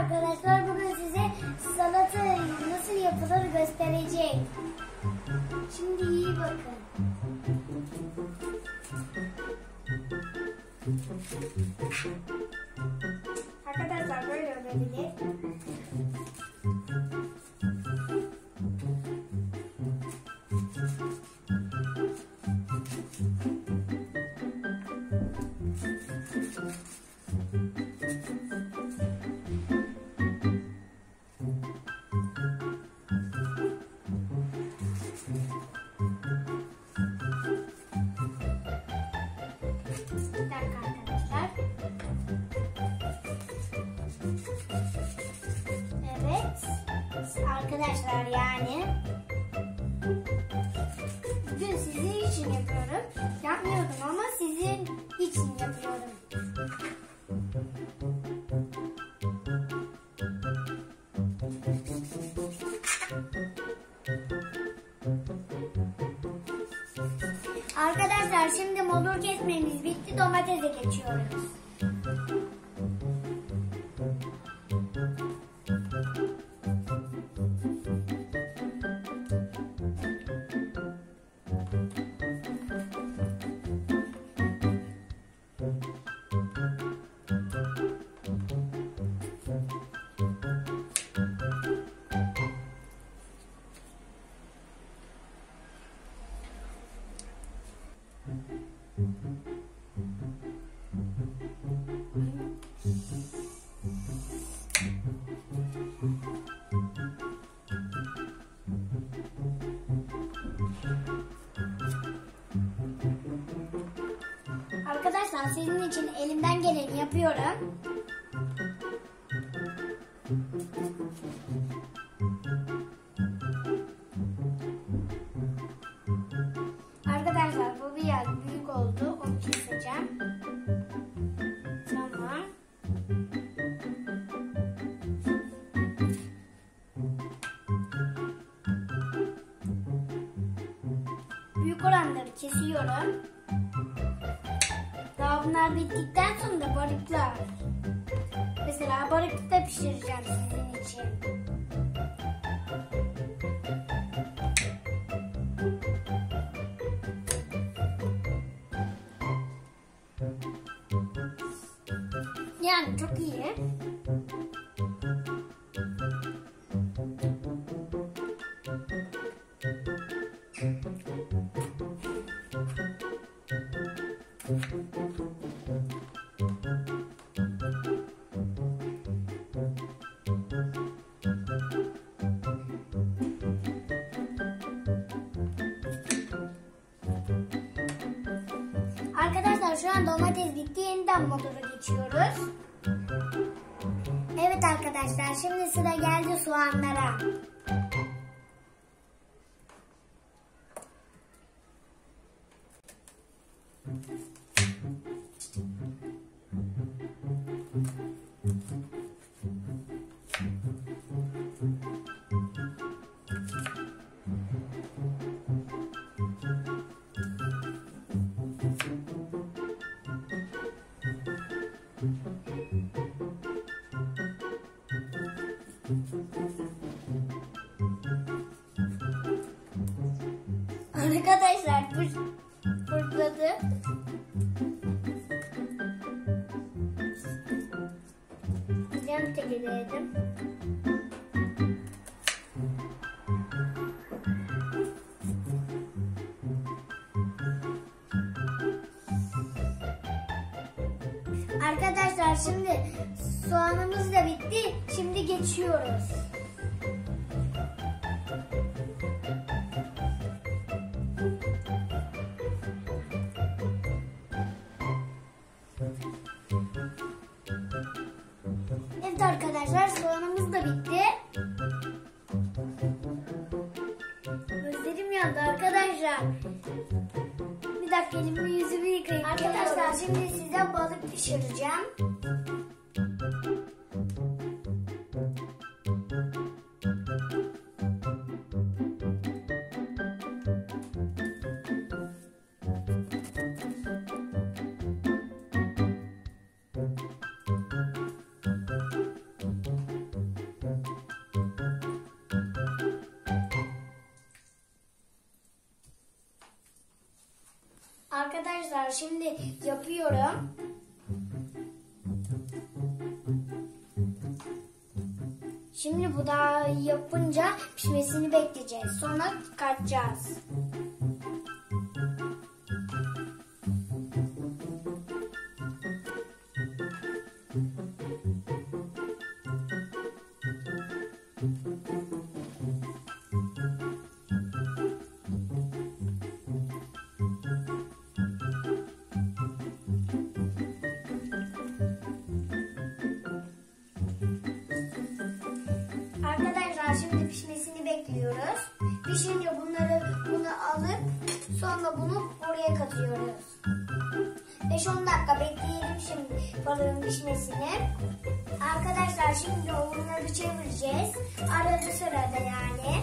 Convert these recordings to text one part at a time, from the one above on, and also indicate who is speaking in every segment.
Speaker 1: arkadaşlar bugün size salata nasıl yapılır göstereceğim. Şimdi iyi bakın. Arkadaşlar böyle olabilir. Arkadaşlar yani bugün sizin için yapıyorum. Yapmıyordum ama sizin için yapıyorum. Arkadaşlar şimdi motor kesmemiz bitti. Domatese geçiyoruz. Arkadaşlar sizin için elimden geleni yapıyorum. Arkadaşlar bu biraz büyük oldu. Onu keseceğim. Tamam. Büyük olanları kesiyorum. Bunlar bittikten sonra balıklar. Mesela balık da pişireceğim sizin için. Yani çok iyi. Arkadaşlar şu an domates bitti. Yeniden motora geçiyoruz. Evet arkadaşlar şimdi sıra geldi soğanlara. Arkadaşlar fır, fırladı. Cam tekeledim. Arkadaşlar şimdi soğanımız da bitti. Şimdi geçiyoruz. Da bitti. Gözlerim yandı arkadaşlar. Bir dakika elimi yüzümü yıkayayım. Arkadaşlar şimdi size balık pişireceğim. Arkadaşlar şimdi yapıyorum. Şimdi bu da yapınca pişmesini bekleyeceğiz. Sonra çıkartacağız. Şimdi pişmesini bekliyoruz. Pişince bunları bunu alıp sonra bunu oraya katıyoruz. 5-10 dakika bekleyelim şimdi balığın pişmesini. Arkadaşlar şimdi onları çevireceğiz. Arada sırada yani.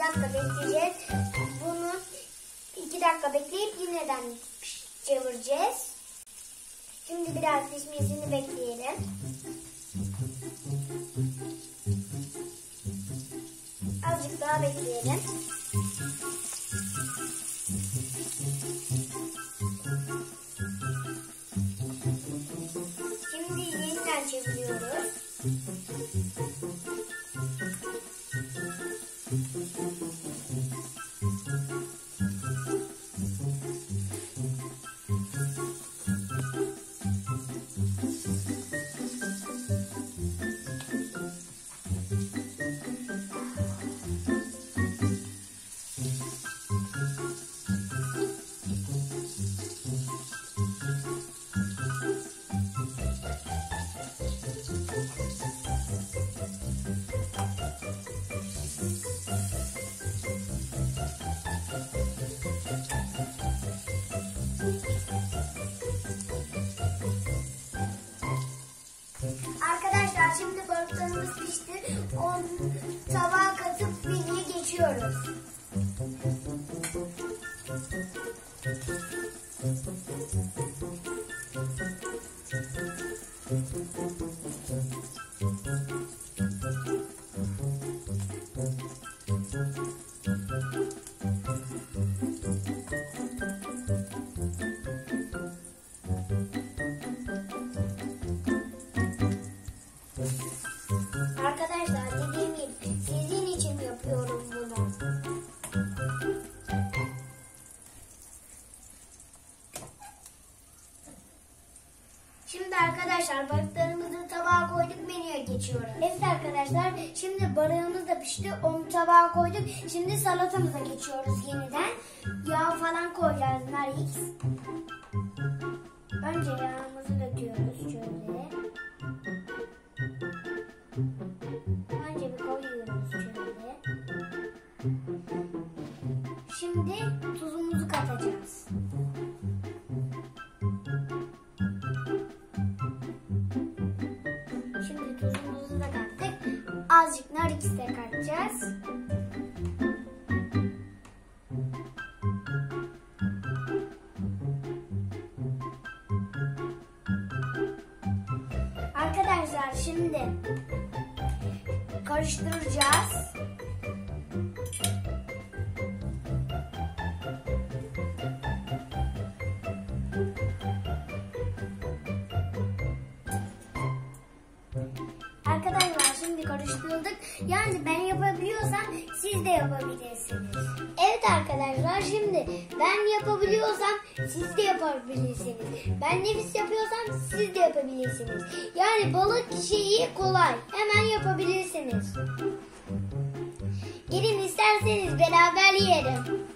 Speaker 1: Dakika bekleyeceğiz. Bunu iki dakika bekleyip yeniden çevireceğiz. Şimdi biraz pişmesini bekleyelim. Azıcık daha bekleyelim. Şimdi yeniden çeviriyoruz. Arkadaşlar dediğim gibi sizin için yapıyorum bunu. Pişti onu tabağa koyduk. Şimdi salatamıza geçiyoruz yeniden. Yağ falan koyacağız nar X. Önce yağımızı döküyoruz Azıcık nar ikisi de katacağız. Arkadaşlar şimdi karıştıracağız. siz de yapabilirsiniz. Evet arkadaşlar şimdi ben yapabiliyorsam siz de yapabilirsiniz. Ben nefis yapıyorsam siz de yapabilirsiniz. Yani balık şeyi kolay. Hemen yapabilirsiniz. Gelin isterseniz beraber yiyelim.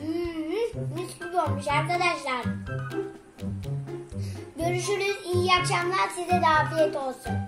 Speaker 1: Hmm, mis gibi olmuş arkadaşlar akşamlar. Size de afiyet olsun.